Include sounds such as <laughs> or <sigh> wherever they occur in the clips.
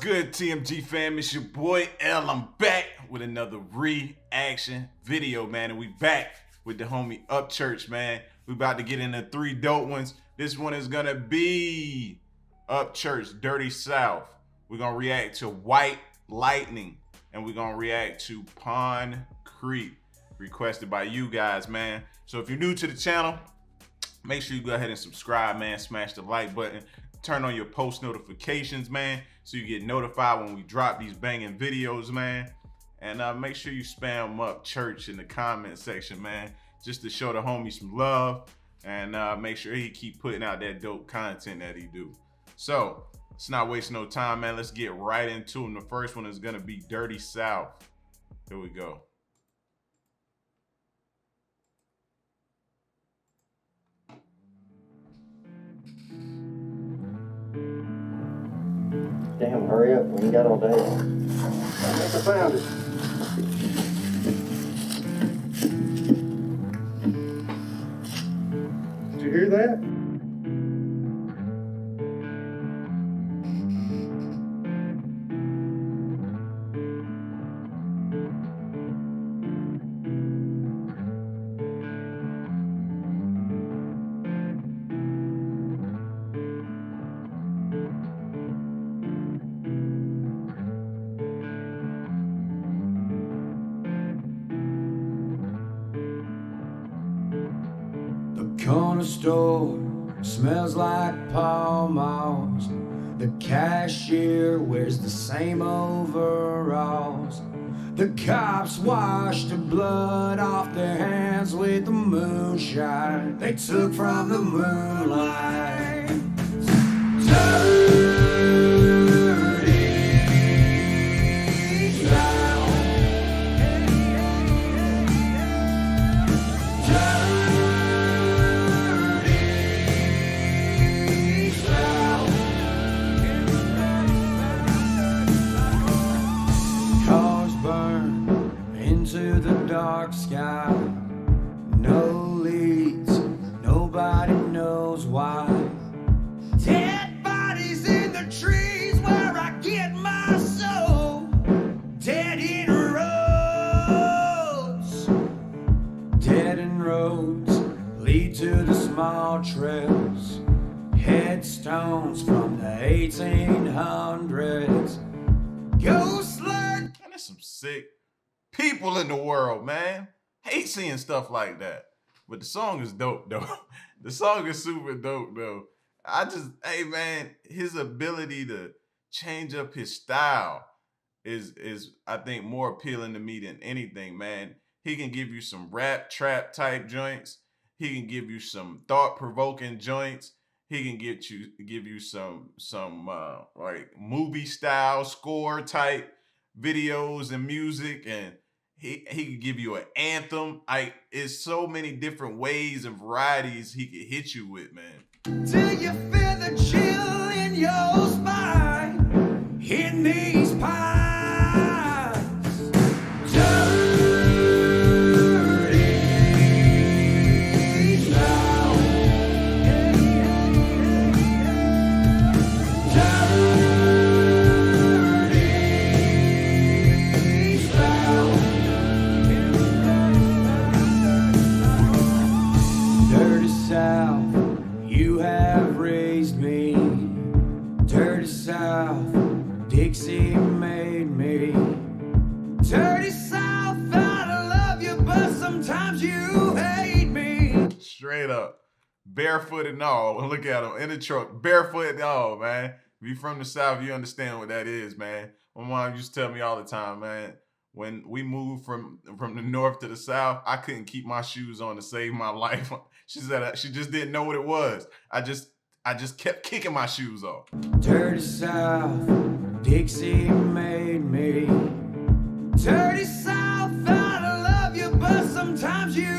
Good, TMG fam? It's your boy L. I'm back with another reaction video, man. And we back with the homie Upchurch, man. We about to get into three dope ones. This one is gonna be Upchurch, Dirty South. We're gonna react to White Lightning, and we're gonna react to Pond Creek, requested by you guys, man. So if you're new to the channel, make sure you go ahead and subscribe, man. Smash the like button. Turn on your post notifications, man, so you get notified when we drop these banging videos, man. And uh, make sure you spam Upchurch in the comment section, man, just to show the homie some love and uh, make sure he keep putting out that dope content that he do. So let's not waste no time, man. Let's get right into them. The first one is gonna be Dirty South. Here we go. Damn, hurry up. We ain't got all day. I think I found it. Did you hear that? Corner store smells like Pall Malls. The cashier wears the same overalls. The cops wash the blood off their hands with the moonshine they took from the moonlight. Dirty roads lead to the small trails. Headstones from the 1800s. Ghost like there's some sick people in the world, man. Hate seeing stuff like that. But the song is dope, <laughs> though. the song is super dope, though. I just, hey, man, his ability to change up his style is, is I think, more appealing to me than anything, man. He can give you some rap, trap type joints. He can give you some thought provoking joints. He can get you give you some some uh like movie style score type videos and music and he he could give you an anthem. I it's so many different ways and varieties he could hit you with, man. Do you feel the chill in your spine? In these pines. Barefoot and all. <laughs> Look at him in the truck. Barefoot and all, man. If you from the South, you understand what that is, man. My mom used to tell me all the time, man. When we moved from from the north to the south, I couldn't keep my shoes on to save my <laughs> life. She said uh, she just didn't know what it was. I just I just kept kicking my shoes off. Dirty South, Dixie made me. Dirty South, I love you, but sometimes you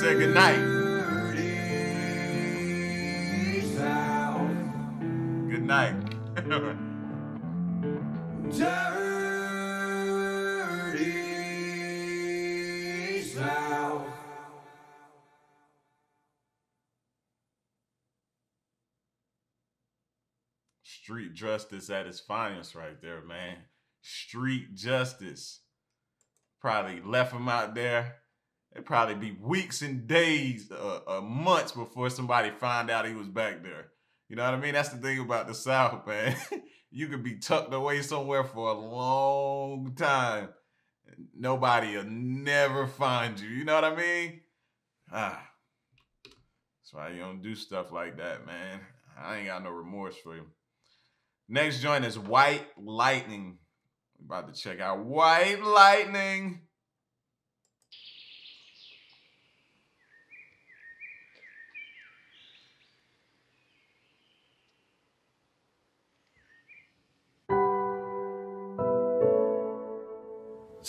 said, good night. Good night. Dirty <laughs> South. Street justice at its finest, right there, man. Street justice. Probably left him out there. It'd probably be weeks and days, uh, uh, months before somebody find out he was back there. You know what I mean? That's the thing about the South, <laughs> man. you could be tucked away somewhere for a long time. Nobody will never find you. You know what I mean? Ah. That's why you don't do stuff like that, man. I ain't got no remorse for you. Next joint is White Lightning. About to check out White Lightning.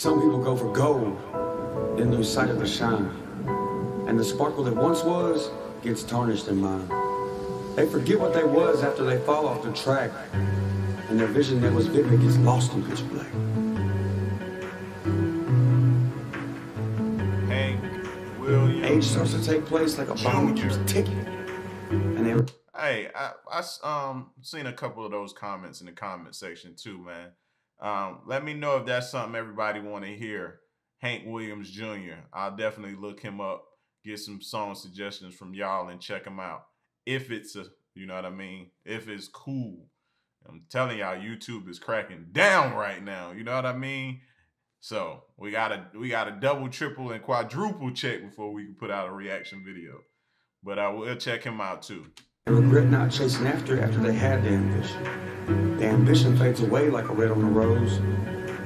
Some people go for gold, then lose sight of the shine. And the sparkle that once was gets tarnished in mind. They forget what they was after they fall off the track. And their vision that was vivid gets lost in pitch black. Age starts to take place like a bomb keeps ticking. And they Hey, I, I um seen a couple of those comments in the comment section too, man. Um, let me know if that's something everybody want to hear. Hank Williams Jr. I'll definitely look him up, get some song suggestions from y'all, and check him out. If it's a, you know what I mean. If it's cool, I'm telling y'all, YouTube is cracking down right now. You know what I mean. So we gotta we gotta double, triple, and quadruple check before we can put out a reaction video. But I will check him out too. Regret not chasing after after they had the ambition. The ambition fades away like a red on a rose,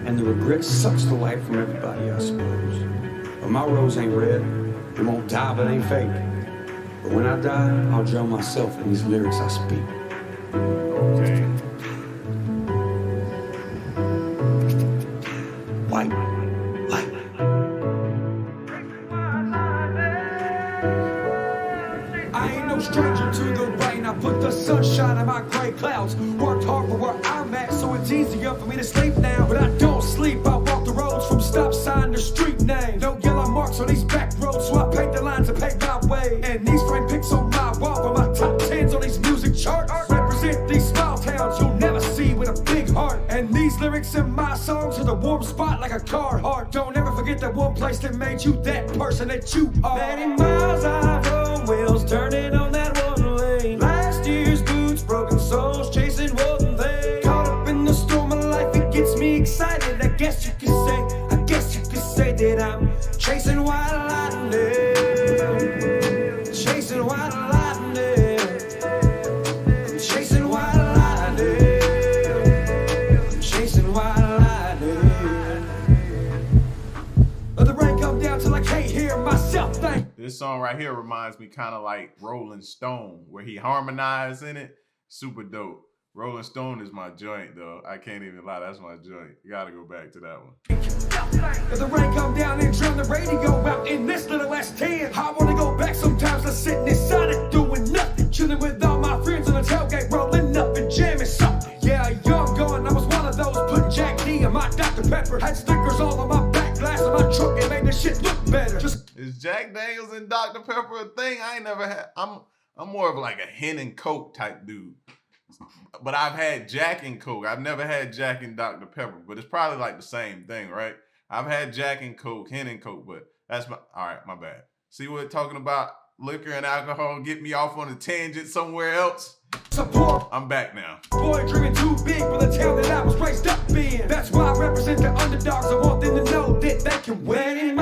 and the regret sucks the life from everybody, I suppose. But my rose ain't red, it won't die but ain't fake. But when I die, I'll drown myself in these lyrics I speak. Okay. Sunshine in my gray clouds. Worked hard for where I'm at, so it's easier for me to sleep now. But I don't sleep. I walk the roads from stop sign to street name. No yellow marks on these back roads, so I paint the lines to pave my way. And these frame pics on my wall for my top tens on these music charts. Represent these small towns you'll never see with a big heart. And these lyrics in my songs are the warm spot like a car heart. Don't ever forget that one place that made you that person that you are. Many miles I've wheels turning on right here reminds me kind of like Rolling Stone, where he harmonized in it. Super dope. Rolling Stone is my joint, though. I can't even lie. That's my joint. You gotta go back to that one. The rain come down and the radio out in this little S10. I wanna go back sometimes inside it doing nothing. Chilling with all my friends on the tailgate, rolling up and jamming something. Yeah, young I was one of those Jack D my Dr. Pepper. Had stickers all on my back blast on my truck make the shit look better. Just Is Jack Daniels and Dr. Pepper a thing? I ain't never had. I'm I'm more of like a hen and coke type dude. But I've had Jack and Coke. I've never had Jack and Dr. Pepper, but it's probably like the same thing, right? I've had Jack and Coke, hen and Coke, but that's my all right, my bad. See what talking about liquor and alcohol get me off on a tangent somewhere else? support. I'm back now. Boy, dreaming too big for the town that I was raised up in. That's why I represent the underdogs. I want them to know that they can win.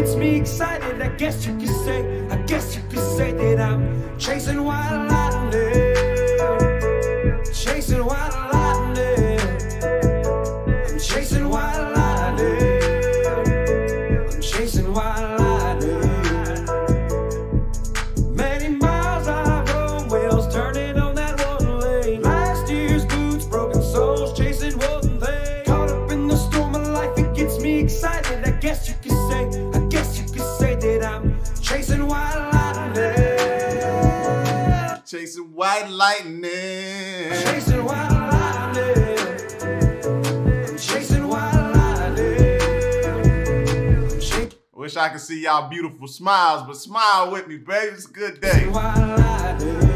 Gets me excited. I guess you could say, I guess you could say that I'm chasing white lightning. Chasing white lightning. I'm chasing white lightning. I'm chasing white lightning. I could see y'all beautiful smiles, but smile with me, baby. It's a good day.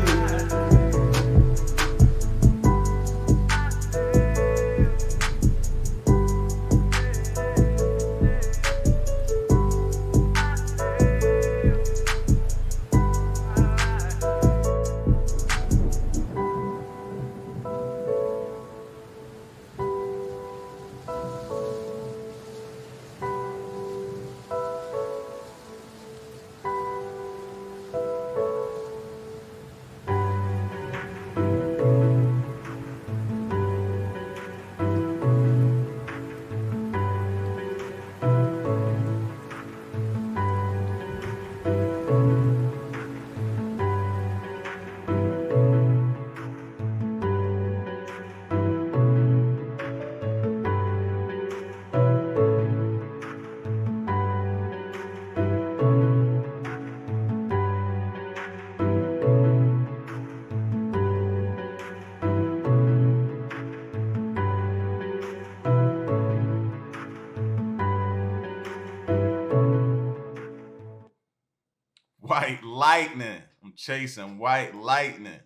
White lightning. I'm chasing white lightning.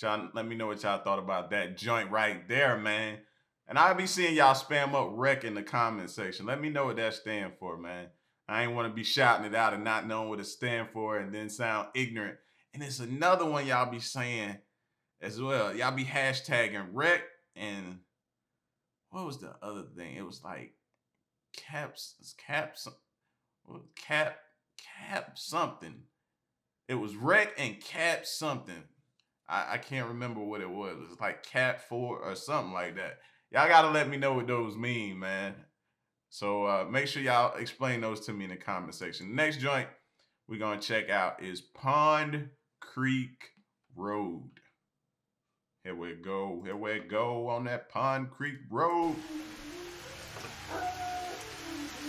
Y'all, let me know what y'all thought about that joint right there, man. And I'll be seeing y'all spam up RHEC in the comment section. Let me know what that stand for, man. I ain't want to be shouting it out and not knowing what it stand for and then sound ignorant. And it's another one y'all be saying as well. Y'all be hashtagging RHEC and what was the other thing? It was like caps, caps, cap, cap something. It was RHEC and cap something. I, I can't remember what it was. It was like cat four or something like that. Y'all gotta let me know what those mean, man. So uh, make sure y'all explain those to me in the comment section. Next joint we're gonna check out is Pond Creek Road. Here we go. Here we go on that Pond Creek Road.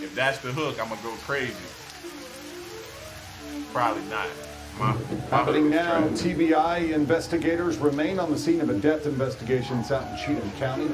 If that's the hook, I'm gonna go crazy. Probably not. My, my Happening now. TBI investigators remain on the scene of a death investigation out in Cheatham County.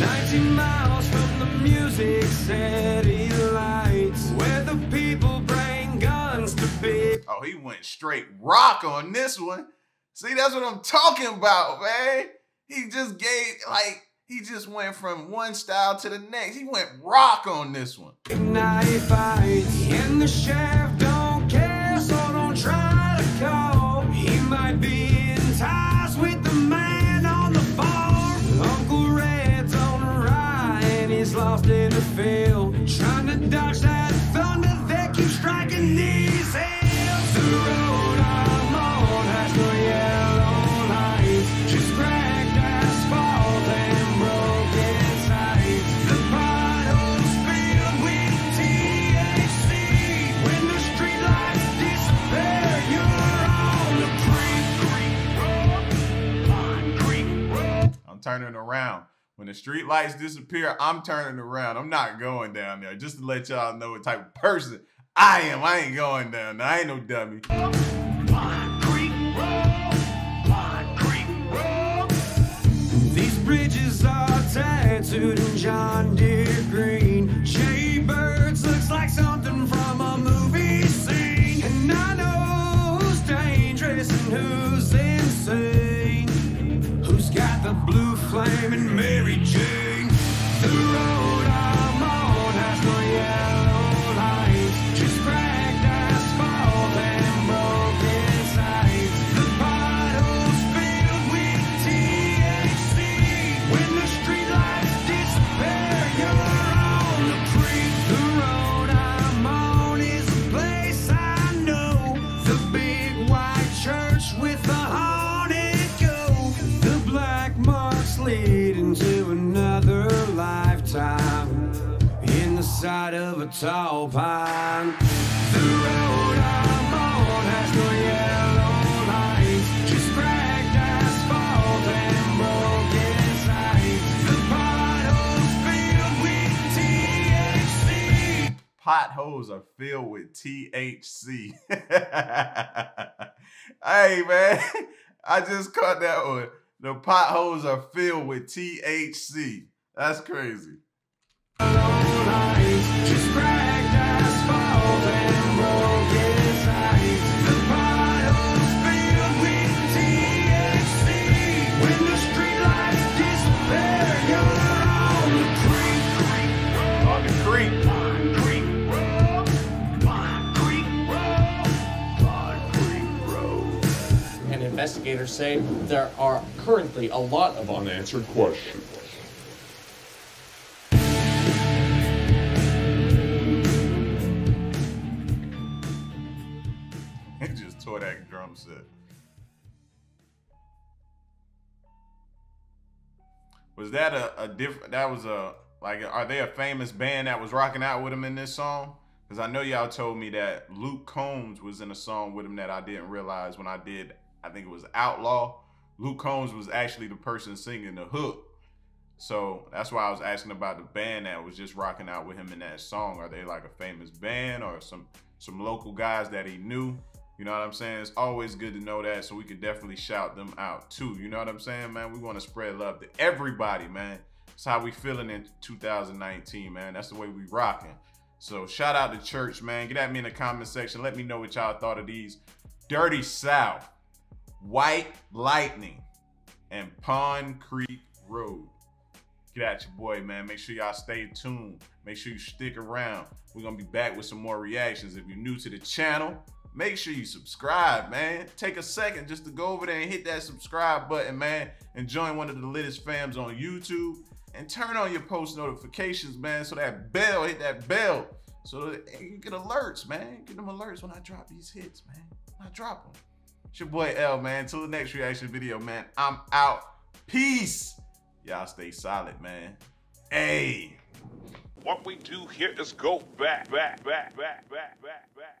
90 miles from the music city lights where the people bring guns to be. Oh, he went straight rock on this one. See, that's what I'm talking about, man. He just gave like he just went from one style to the next. He went rock on this one. Night fights and the sheriff dodge the street lights disappear, I'm turning around. I'm not going down there. Just to let y'all know what type of person I am. I ain't going down there. I ain't no dummy. These bridges are tattooed in John Deere. Tall pine. The road I'm on has no yellow lights, just cracked asphalt and broken. The potholes filled with THC. potholes are filled with THC. <laughs> hey man, <laughs> I just caught that one. The potholes are filled with THC. That's crazy. Investigators say there are currently a lot of unanswered questions. Was that a, a different? That was a like. Are they a famous band that was rocking out with him in this song? Because I know y'all told me that Luke Combs was in a song with him that I didn't realize when I did. I think it was Outlaw. Luke Combs was actually the person singing the hook. So that's why I was asking about the band that was just rocking out with him in that song. Are they like a famous band or some some local guys that he knew? You know what I'm saying? It's always good to know that so we can definitely shout them out too. You know what I'm saying, man? We want to spread love to everybody, man. That's how we feeling in 2019, man. That's the way we rocking. So shout out to church, man. Get at me in the comment section. Let me know what y'all thought of these Dirty South, White Lightning, and Pond Creek Road. Get at your boy, man. Make sure y'all stay tuned. Make sure you stick around. We're gonna be back with some more reactions. If you're new to the channel, make sure you subscribe, man. Take a second just to go over there and hit that subscribe button, man, and join one of the latest fams on YouTube. And turn on your post notifications, man, so that bell, hit that bell, so that you get alerts, man. Get them alerts when I drop these hits, man. When I drop them. It's your boy L, man. Till the next reaction video, man. I'm out. Peace. Y'all stay solid, man. Hey. What we do here is go back, back, back, back, back, back, back.